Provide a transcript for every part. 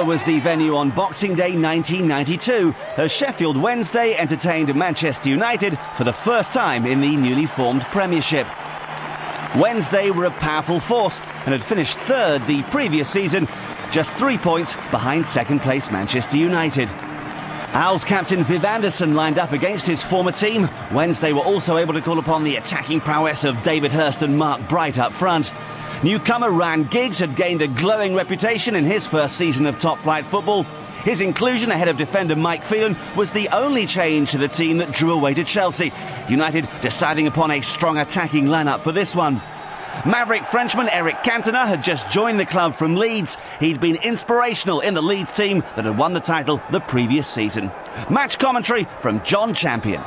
Hillsborough was the venue on Boxing Day 1992 as Sheffield Wednesday entertained Manchester United for the first time in the newly formed Premiership. Wednesday were a powerful force and had finished third the previous season, just three points behind second place Manchester United. Owls captain Viv Anderson lined up against his former team. Wednesday were also able to call upon the attacking prowess of David Hirst and Mark Bright up front. Newcomer Ryan Giggs had gained a glowing reputation in his first season of top flight football. His inclusion ahead of defender Mike Phelan was the only change to the team that drew away to Chelsea. United deciding upon a strong attacking lineup for this one. Maverick Frenchman Eric Cantona had just joined the club from Leeds. He'd been inspirational in the Leeds team that had won the title the previous season. Match commentary from John Champion.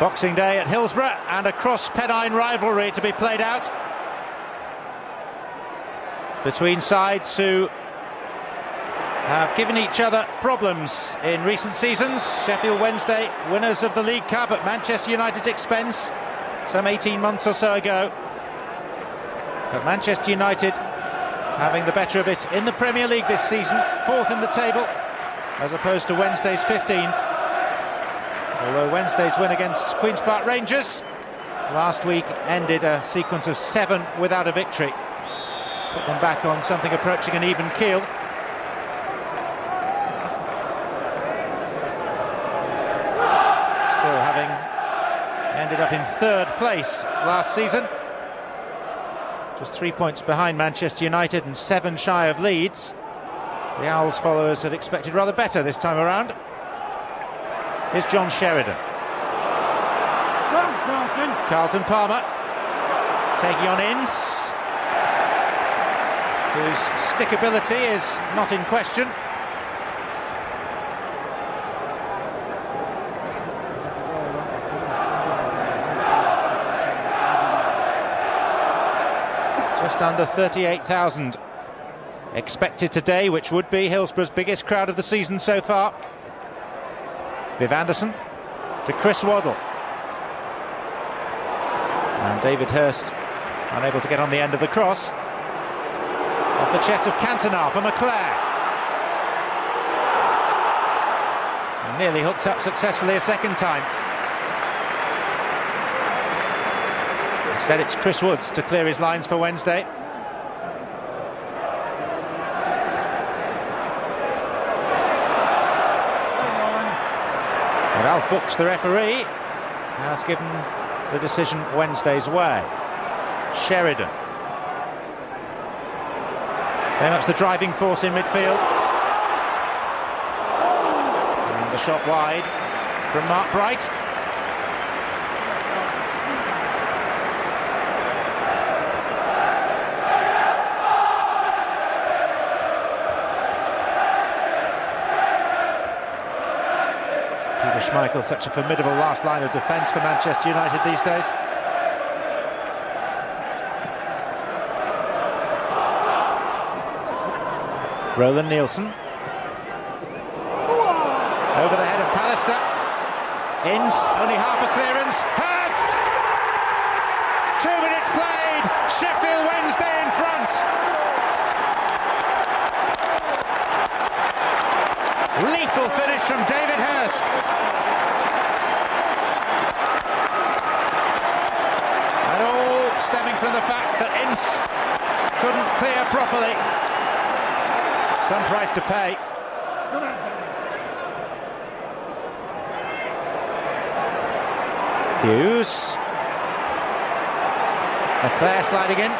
Boxing Day at Hillsborough and a cross Pennine rivalry to be played out between sides who have given each other problems in recent seasons. Sheffield Wednesday, winners of the League Cup at Manchester United's expense some 18 months or so ago. But Manchester United having the better of it in the Premier League this season, fourth in the table, as opposed to Wednesday's 15th. Although Wednesday's win against Queen's Park Rangers last week ended a sequence of seven without a victory put them back on something approaching an even keel. Still having ended up in third place last season. Just three points behind Manchester United and seven shy of Leeds. The Owls followers had expected rather better this time around. Here's John Sheridan. Carlton Palmer taking on Ince whose stickability is not in question. Just under 38,000 expected today, which would be Hillsborough's biggest crowd of the season so far. Viv Anderson to Chris Waddle. And David Hirst unable to get on the end of the cross. The chest of Cantona for McClair. Nearly hooked up successfully a second time. Instead it's Chris Woods to clear his lines for Wednesday. And Alf Buksh, the referee, has given the decision Wednesday's way. Sheridan very much the driving force in midfield. And the shot wide from Mark Bright. Peter Schmeichel, such a formidable last line of defence for Manchester United these days. Roland Nilsson. Over the head of Pallister. Ince, only half a clearance. Hirst! Two minutes played. Sheffield Wednesday in front. Lethal finish from David Hirst. And all stemming from the fact that Ince couldn't clear properly. Some price to pay. Hughes. A clear sliding in.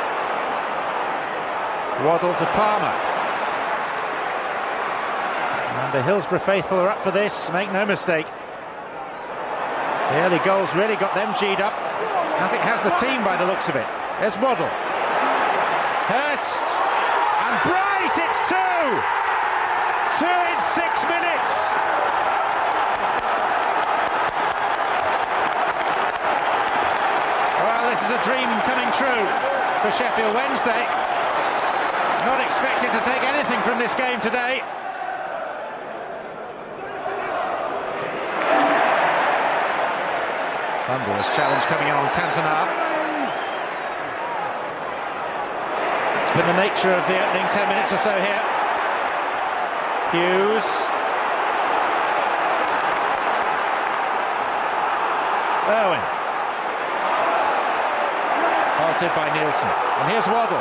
Waddle to Palmer. And the Hillsborough faithful are up for this, make no mistake. The early goals really got them G'd up, as it has the team by the looks of it. There's Waddle. Hirst. And Brown. It's two! Two in six minutes! Well, this is a dream coming true for Sheffield Wednesday. Not expected to take anything from this game today. Thunderous challenge coming in on Cantona. It's the nature of the opening 10 minutes or so here. Hughes. Owen. Halted by Nilsson. And here's Waddle.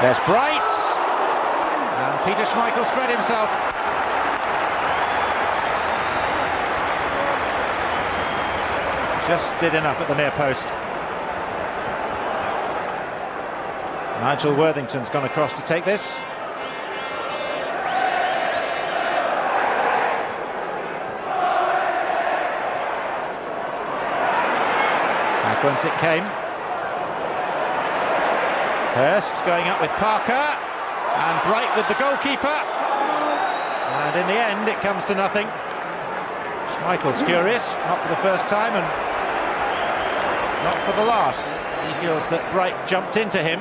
There's Bright. And Peter Schmeichel spread himself. Just did enough at the near post. Nigel Worthington's gone across to take this. Back once it came. Hirst going up with Parker and Bright with the goalkeeper. And in the end, it comes to nothing. Schmeichel's furious, not for the first time and not for the last. He feels that Bright jumped into him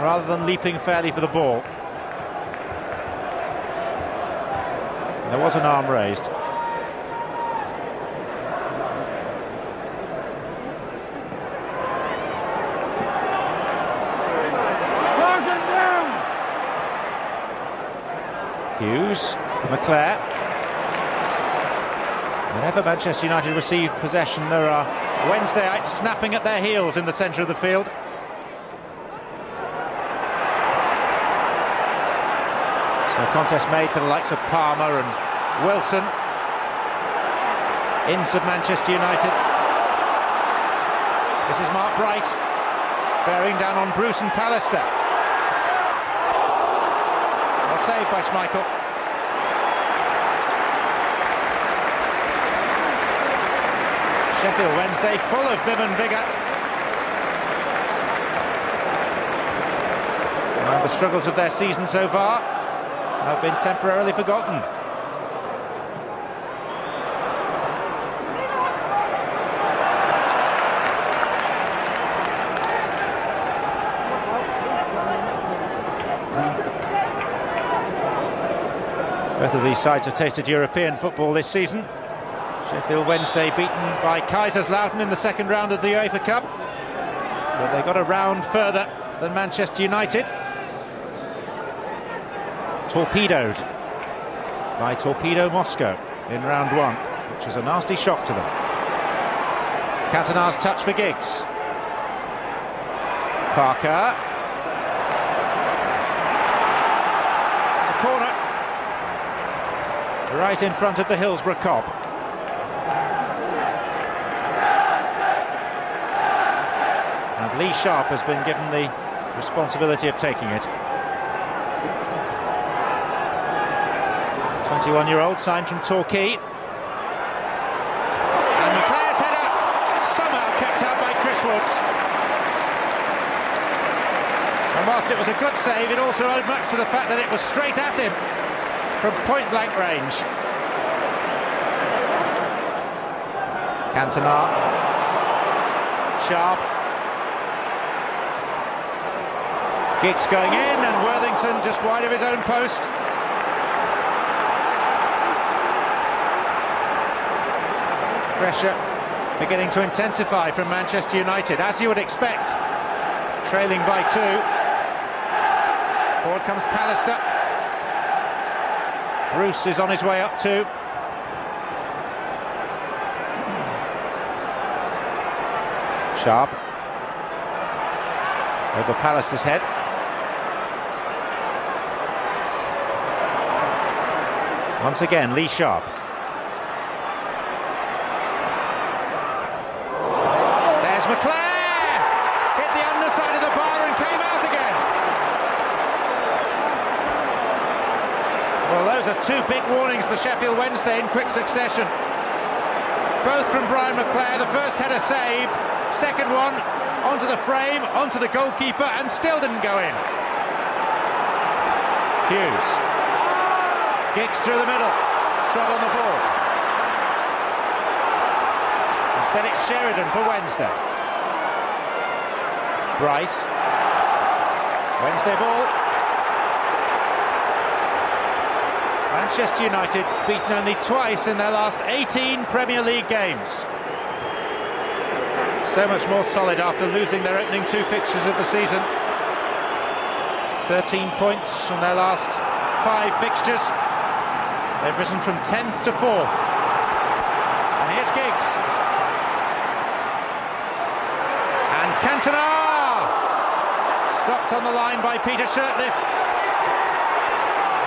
rather than leaping fairly for the ball. There was an arm raised. Hughes, McClair. Whenever Manchester United receive possession, there are Wednesdayites snapping at their heels in the centre of the field. So a contest made for the likes of Palmer and Wilson. Of Manchester United. This is Mark Bright, bearing down on Bruce and Pallister. Well saved by Schmeichel. Sheffield Wednesday full of vim and vigour. And the struggles of their season so far have been temporarily forgotten. Both of these sides have tasted European football this season. Sheffield Wednesday beaten by Kaiserslautern in the second round of the UEFA Cup. But they got a round further than Manchester United. Torpedoed by Torpedo Moscow in round one, which was a nasty shock to them. Cantona's touch for Giggs. Parker. It's a corner. Right in front of the Hillsborough Kop. Lee Sharpe has been given the responsibility of taking it. 21-year-old signed from Torquay. And McClair's header somehow kept out by Chris Woods. And whilst it was a good save, it also owed much to the fact that it was straight at him from point-blank range. Cantona. Sharpe. Giggs going in and Worthington just wide of his own post. Pressure beginning to intensify from Manchester United, as you would expect. Trailing by two. Forward comes Pallister. Bruce is on his way up too. Sharpe Over Pallister's head. Once again, Lee Sharpe. There's McClair! Hit the underside of the bar and came out again. Well, those are two big warnings for Sheffield Wednesday in quick succession. Both from Brian McClair, the first header saved, second one onto the frame, onto the goalkeeper, and still didn't go in. Hughes. Giggs through the middle, trod on the ball. Instead it's Sheridan for Wednesday. Bright. Wednesday ball. Manchester United beaten only twice in their last 18 Premier League games. So much more solid after losing their opening two fixtures of the season. 13 points from their last five fixtures. They've risen from 10th to 4th. And here's Giggs. And Cantona! Stopped on the line by Peter Shirtliff.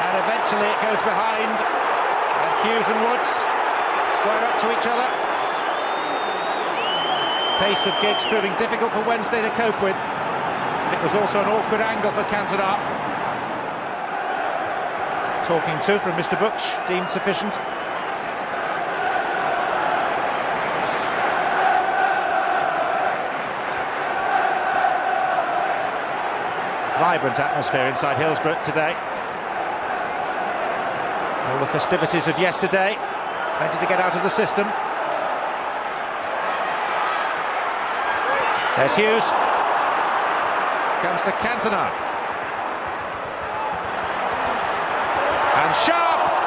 And eventually it goes behind. And Hughes and Woods square up to each other. Pace of Giggs proving difficult for Wednesday to cope with. It was also an awkward angle for Cantona. Talking to from Mr Buksh, deemed sufficient. Vibrant atmosphere inside Hillsborough today. All the festivities of yesterday, plenty to get out of the system. There's Hughes. Comes to Cantona. Sharpe!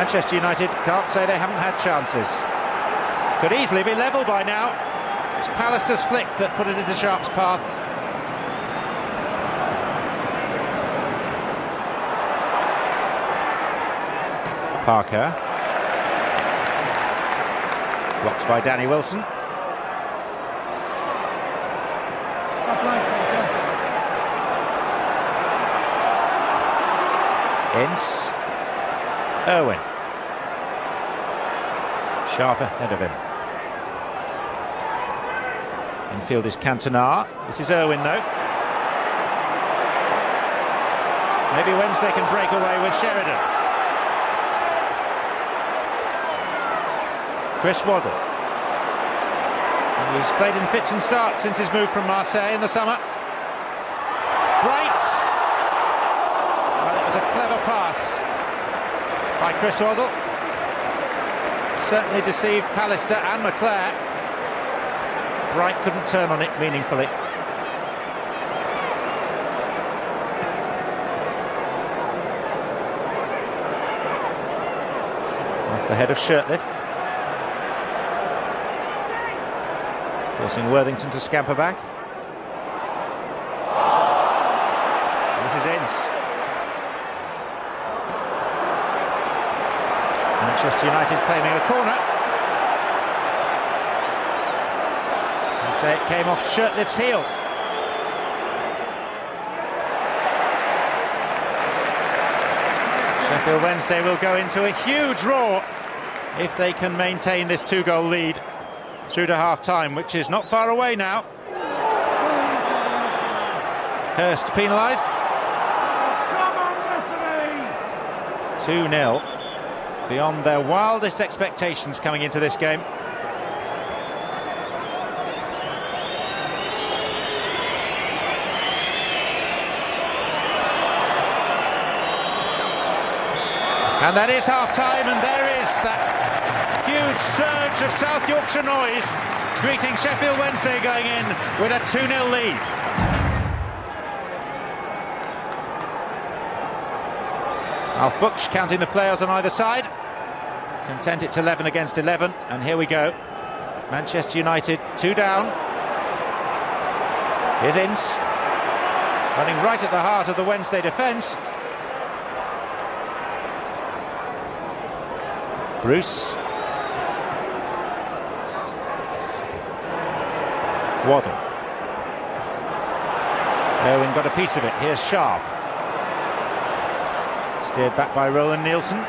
Manchester United can't say they haven't had chances. Could easily be level by now. It's Pallister's flick that put it into Sharpe's path. Parker. Blocked by Danny Wilson. Ince. Irwin. Sharpe ahead of him. Infield is Cantona. This is Irwin though. Maybe Wednesday can break away with Sheridan. Chris Waddle. He's played in fits and starts since his move from Marseille in the summer. Brights. Well, it was a clever pass by Chris Waddle. Certainly deceived Pallister and McClair. Bright couldn't turn on it meaningfully. Off the head of Shirtliff. Forcing Worthington to scamper back. This is Ince. Manchester United claiming a corner. They say it came off Shirtliff's heel. Sheffield Wednesday will go into a huge roar if they can maintain this two-goal lead through to half-time, which is not far away now. Hirst penalised. 2-0 beyond their wildest expectations coming into this game. And that is half-time, and there is that huge surge of South Yorkshire noise greeting Sheffield Wednesday going in with a 2-0 lead. Alf Buksh counting the players on either side. Content it's 11 against 11, and here we go. Manchester United, two down. Here's Ince, running right at the heart of the Wednesday defence. Bruce. Waddle. Irwin got a piece of it. Here's Sharpe. Steered back by Roland Nilsson.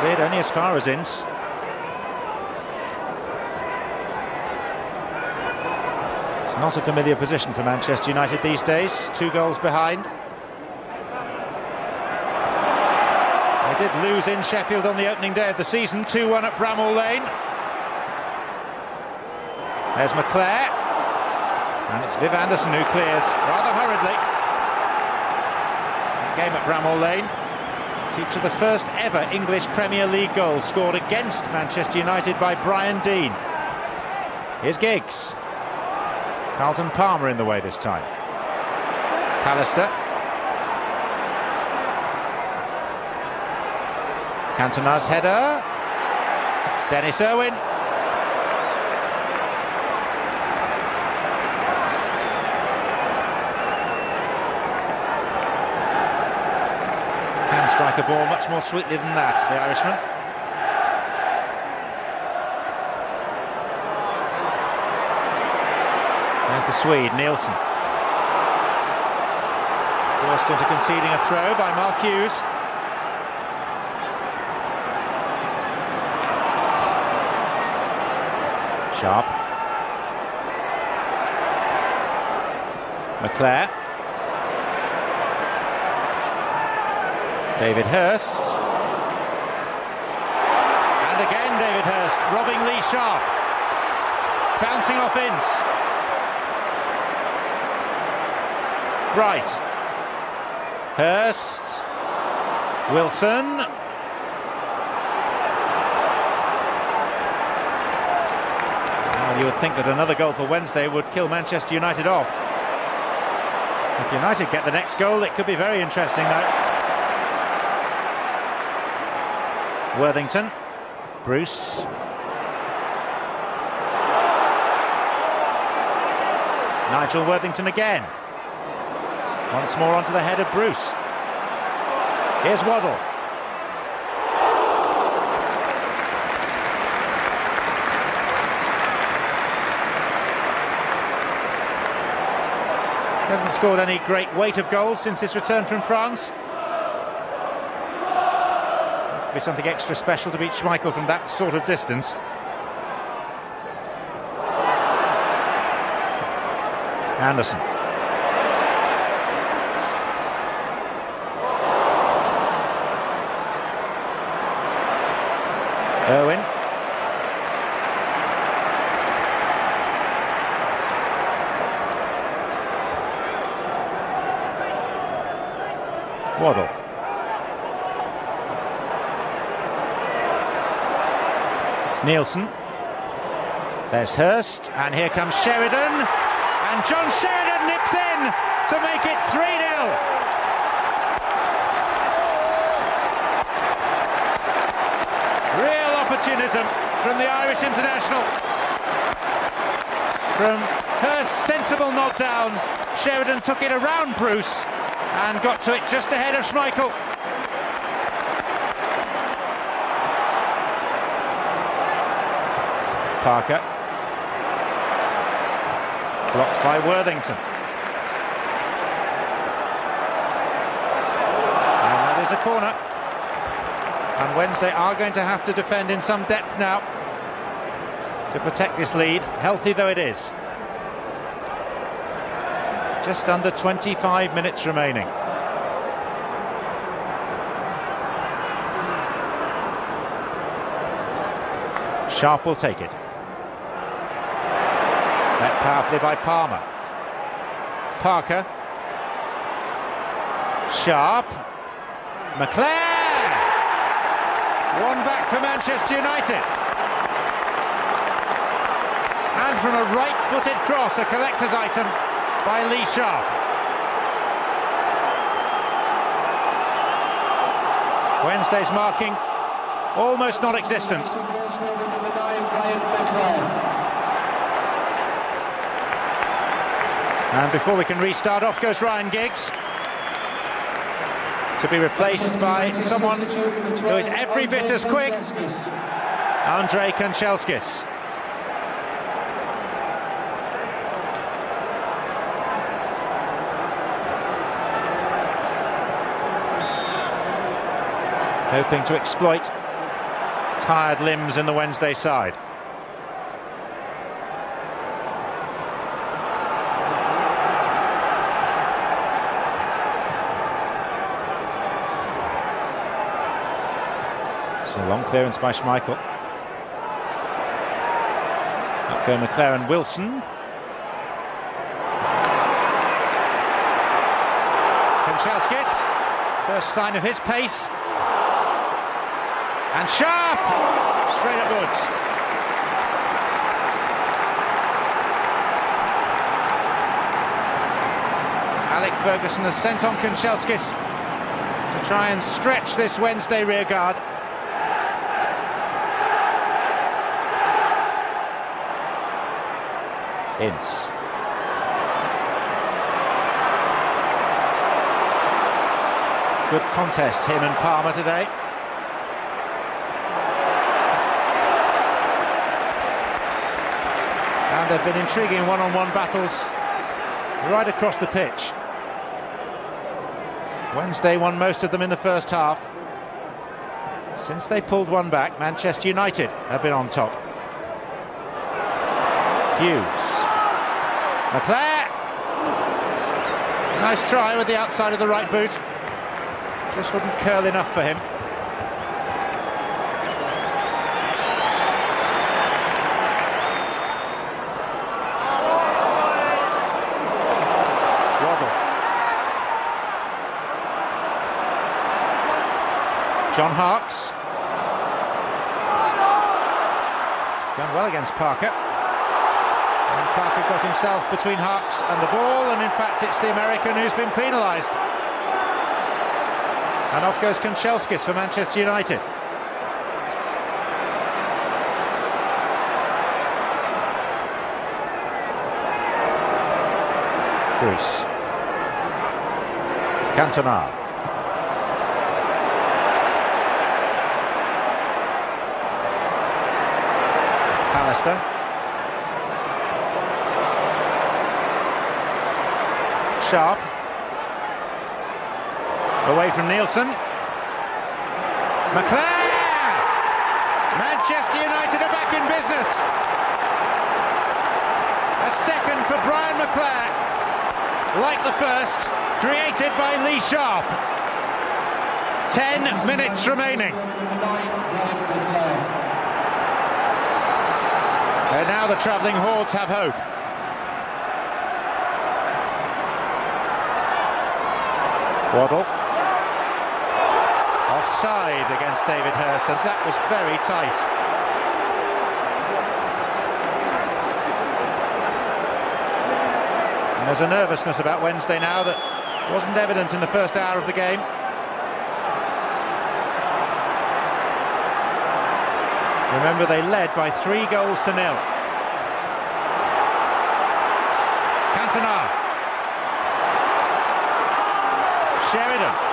Cleared only as far as Ince. It's not a familiar position for Manchester United these days. Two goals behind. They did lose in Sheffield on the opening day of the season, 2-1 at Bramall Lane. There's McClair. And it's Viv Anderson who clears rather hurriedly. Game at Bramall Lane. Feature the first ever English Premier League goal scored against Manchester United by Brian Deane. Here's Giggs. Carlton Palmer in the way this time. Pallister. Cantona's header. Denis Irwin. Can strike a ball much more sweetly than that, the Irishman. There's the Swede, Nilsson. Forced into conceding a throw by Mark Hughes. Sharpe. McClair. David Hirst. And again David Hurst robbing Lee Sharpe. Bouncing off Ince. Bright. Hirst. Wilson. Well, you would think that another goal for Wednesday would kill Manchester United off. If United get the next goal, it could be very interesting though. Worthington. Bruce. Nigel Worthington again. Once more onto the head of Bruce. Here's Waddle. Hasn't scored any great weight of goals since his return from France. Be something extra special to beat Schmeichel from that sort of distance. Anderson. Irwin. Waddle. Nilsson. There's Hirst, and here comes Sheridan. And John Sheridan nips in to make it 3 0. Real opportunism from the Irish international. From Hirst's sensible knockdown, Sheridan took it around Bruce and got to it just ahead of Schmeichel. Parker. Blocked by Worthington. And that is a corner. And Wednesday are going to have to defend in some depth now to protect this lead, healthy though it is. Just under 25 minutes remaining. Sharpe will take it. Powerfully by Palmer. Parker. Sharpe. McClair! One back for Manchester United. And from a right-footed cross, a collector's item by Lee Sharpe. Wednesday's marking almost non-existent. And before we can restart, off goes Ryan Giggs. To be replaced by someone who is every bit as quick, Andrei Kanchelskis. Hoping to exploit tired limbs in the Wednesday side. So long clearance by Schmeichel. Up go McClair and Wilson. Kanchelskis, first sign of his pace. And Sharpe, straight upwards. Alec Ferguson has sent on Kanchelskis to try and stretch this Wednesday rearguard. Ince. Good contest, him and Palmer today. And they've been intriguing one-on-one -on -one battles right across the pitch. Wednesday won most of them in the first half. Since they pulled one back, Manchester United have been on top. Hughes. McClair. Nice try with the outside of the right boot. Just wouldn't curl enough for him. John Harkes. He's done well against Parker. Parker got himself between Harkes and the ball, and in fact it's the American who's been penalised. And off goes Kanchelskis for Manchester United. Bruce. Cantona. Pallister. Sharpe away from Nilsson. McClair! Manchester United are back in business. A second for Brian McClair, like the first, created by Lee Sharpe. Ten minutes remaining. And now the travelling hordes have hope. Waddle offside against David Hirst, and that was very tight. And there's a nervousness about Wednesday now that wasn't evident in the first hour of the game. Remember, they led by three goals to nil. Cantona. Sheridan.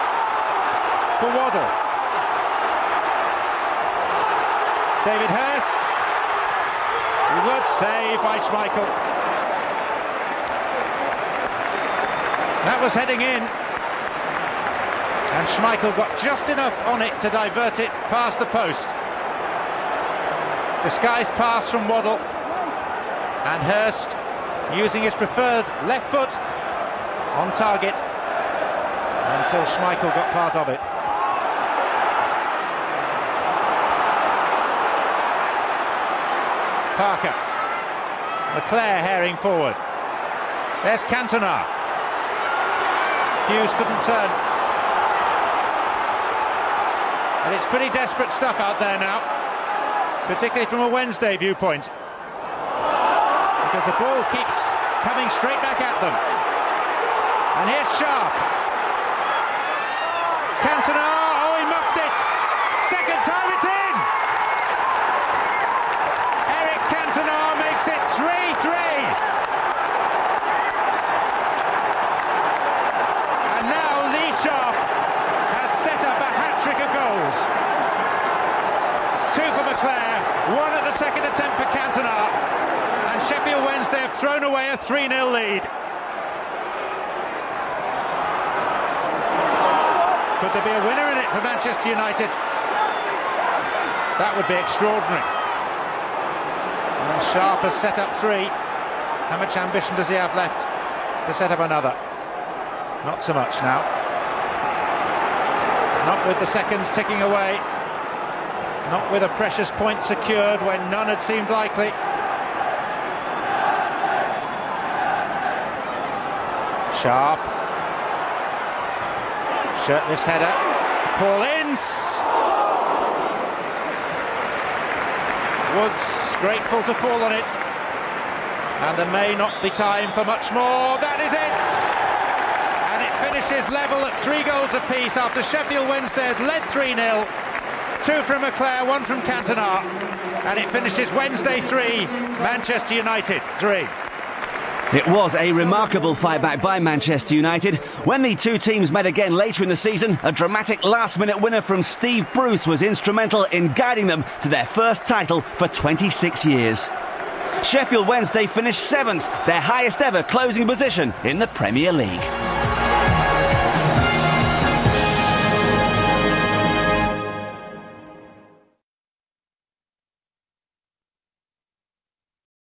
For David Hirst. Good save by Schmeichel. That was heading in. And Schmeichel got just enough on it to divert it past the post. Disguised pass from Waddle. And Hirst using his preferred left foot on target until Schmeichel got part of it. Parker. McClair herring forward. There's Cantona. Hughes couldn't turn. And it's pretty desperate stuff out there now, particularly from a Wednesday viewpoint. Because the ball keeps coming straight back at them. And here's Sharpe. Cantona, oh, he muffed it. Second time it's in. Makes it 3-3. And now Lee Sharpe has set up a hat-trick of goals. Two for McClair, one at the second attempt for Cantona. And Sheffield Wednesday have thrown away a 3-0 lead. Could there be a winner in it for Manchester United? That would be extraordinary. Sharpe has set up three. How much ambition does he have left to set up another? Not so much now. Not with the seconds ticking away. Not with a precious point secured when none had seemed likely. Sharpe. Shirtliff's header. Paul Ince. Woods grateful to fall on it. And there may not be time for much more. That is it! And it finishes level at three goals apiece after Sheffield Wednesday had led 3-0. Two from McClair, one from Cantona. And it finishes Wednesday 3, Manchester United 3. It was a remarkable fight back by Manchester United. When the two teams met again later in the season, a dramatic last minute winner from Steve Bruce was instrumental in guiding them to their first title for 26 years. Sheffield Wednesday finished seventh, their highest ever closing position in the Premier League.